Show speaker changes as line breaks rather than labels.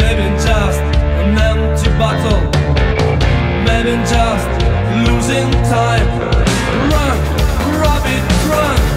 Maybe just an empty bottle Maybe just losing time. Run, rabbit, run.